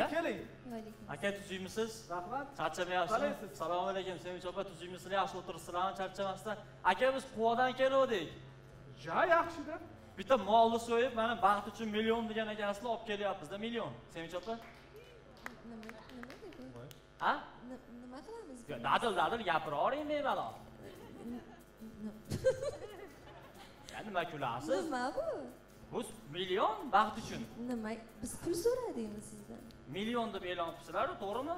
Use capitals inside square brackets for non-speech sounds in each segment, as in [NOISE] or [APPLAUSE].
keling aka tuzuymisiz rahmat charchamayapsizmi assalomu alaykum sevinch opa tuzuymisizlar yaxshi o'tiribsizlarmi charchamasdan aka biz quvadan keluvdik ja yaxshida bitta molni so'yib mana baxt uchun million degan akasini olib kelyapmizda million sevinch opa ha Ni- Nima qilamiz? Yo, dadil dadil gapiravering bemalol Ya, nima kulasiz Nima bu? Bu million baxt uchun Nima? Biz pul so'radikmi sizdan? million deb e'lon qilibsizlaru to'g'rimi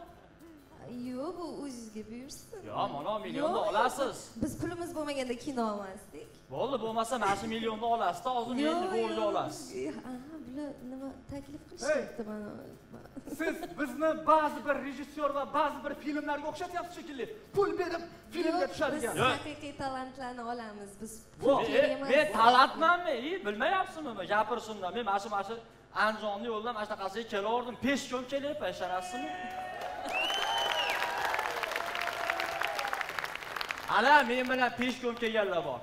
Yo'q, bu o'zingizga buyursin. yo mana millionni Yo'q. olasiz Biz pulimiz bo'lmaganda kino olmasdik. bo'ldi bo'lmasa mana shu millionni olasizda hozir meni rolga olasiz bular nima taklif qilishyapti mana. siz bizni ba'zi bir rejissyor va ba'zi bir filmlarga o'xshatyapsiz shekilli pul berib filmga Yo'q, biz tushadigan Yo'q. haqiqiy talantlarni olamiz. Biz men talantmanmi i bilmayapsizmi gapirishimdan men mana shu mana shu andijonni yo'ldan mana shunaqasiga kelaverdim peshkom kelyapman ishonasizmi ana men bilan peshkom kelganlar bor.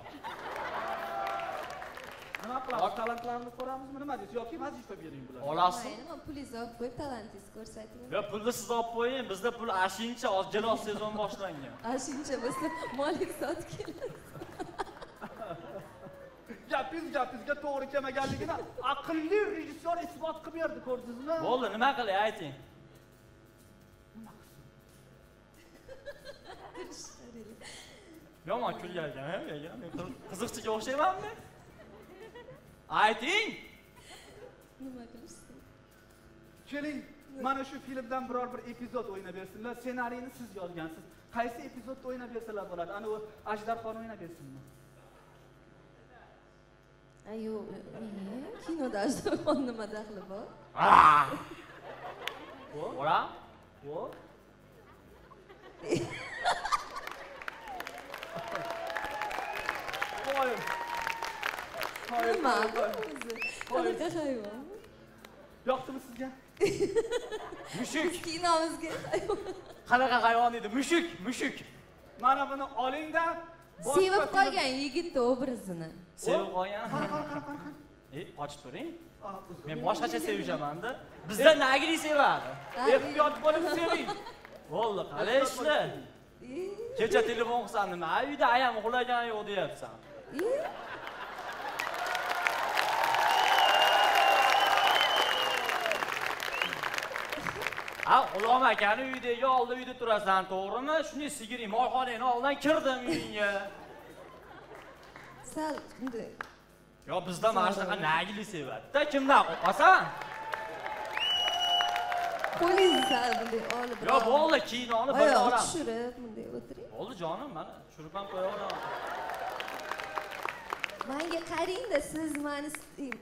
Nima qilamiz? Talantlarni ko'ramizmi? Nima deysiz? Yoki vazifa bering bularga olasizmi mana pulingizni olib qo'yib talantingizni ko'rsating. yo pulni siz olib qo'ying bizda pul ashincha hozir jilos sezon boshlangan. [LAUGHS] Ashuncha bizni molik sotib keladi. [LAUGHS] gapingiz gapingizga to'g'ri kelmaganligini aqlli rejissyor isbot qilib berdi ko'rdingizmi? Bo'ldi nima qilay ayting yomon menga men qiz- qiziqchiga o'xshaymanmi ayting Nima qilishsin? keling mana shu filmdan biror bir epizod o'ynab bersinlar ssenariyni siz yozgansiz qaysi epizodda o'ynab bersalar bo'ladi? Ana u ajdarxon o'ynab bersinmi Ay, yo'q, kinoda Ajdarxon nima daxli bor? Ora? Nima? Qanaqa hayvon? yoqdimi sizga [LAUGHS] Mushuk. Kinomizga hayvon. Qanaqa hayvon edi? Mushuk, mushuk. mana buni olingda Sevib qolgan yigitni obrazini. Sevib qolgan. Qara, qara, qara, qara. E, qochib turing. Men boshqacha sevishamanda. Bizda nagri sevadi. Ehtiyot bo'lib seving. Bo'ldi, qalay ishlar? E, Kecha telefon qilsam nima? Uyda ayam uxlagan yo'q deyapsan. E, Ha, G'ulom akani uydagi oldi uyda turasan, to'g'rimi? Shunday sigiring, molxonangni oldidan kirdim uyingga. Sal bunday Yo, bizda mana shunaqa nagli sevadi-da, kimdan qo'rqasan? qo'lingizni sal bunday olib. Yo, bo'ldi, kinoni bir Oyoq olam. tushirib bunday o'tiring. Bo'ldi jonim, mana tushirib ham qo'yaveraman. Menga qarang-da, siz mani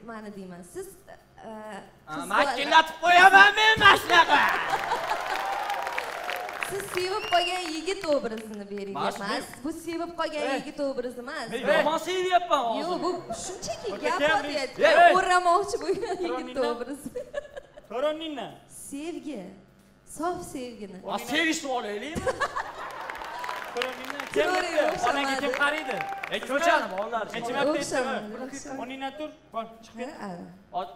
mani deyman. Siz Makillatib qo'yaman men mana shunaqa. Siz sevib qolgan yigit obrazini bering Mas- emas. Bu sevib qolgan yigit obrazi emas. Men yomon sevyapman hozir. Yo'q, bu shunchaki Ota gap kam, otyapti. ey. O'ramoqchi bo'lgan yigit obrazi. To'roningni. Sevgi. Sof sevgini. Sevishni olaylikmi? [LAUGHS] To'g'ri, o'xshamadi. Onaga kim qaraydi? Ey, ko'chani bolalar. Necha marta aytdim. O'rningdan tur. Bor, chiqib ket.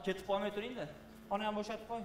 Ketib qolmay turingda. Onani bo'shatib qo'y.